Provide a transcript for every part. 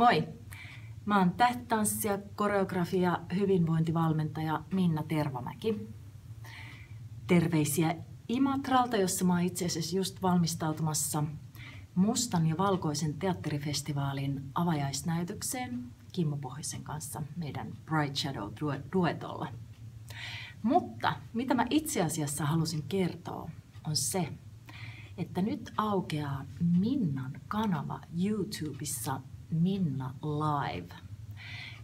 Moi! Mä oon tähtanssija, koreografia, hyvinvointivalmentaja Minna Tervamäki. Terveisiä Imatralta, jossa mä oon itse asiassa just valmistautumassa mustan ja valkoisen teatterifestivaalin avajaisnäytökseen Kimmo Pohjoisen kanssa meidän Bright Shadow duetolla. Mutta mitä mä itse asiassa halusin kertoa on se, että nyt aukeaa Minnan kanava YouTubessa Minna Live.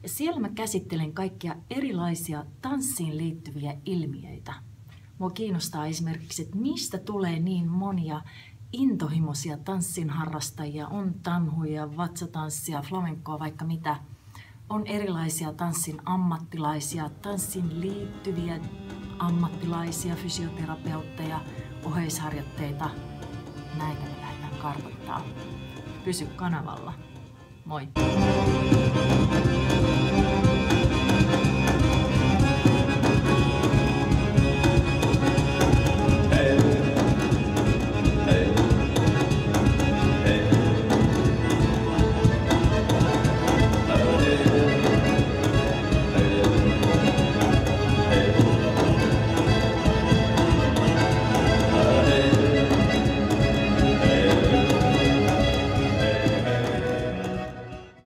Ja siellä mä käsittelen kaikkia erilaisia tanssiin liittyviä ilmiöitä. Mua kiinnostaa esimerkiksi, että mistä tulee niin monia intohimoisia tanssin harrastajia, on tanhuja, vatsatanssia, flamenkoa, vaikka mitä. On erilaisia tanssin ammattilaisia, tanssin liittyviä ammattilaisia, fysioterapeutteja, oheisharjoitteita. Näitä me lähdetään kartoittaa. Pysy kanavalla. Moi!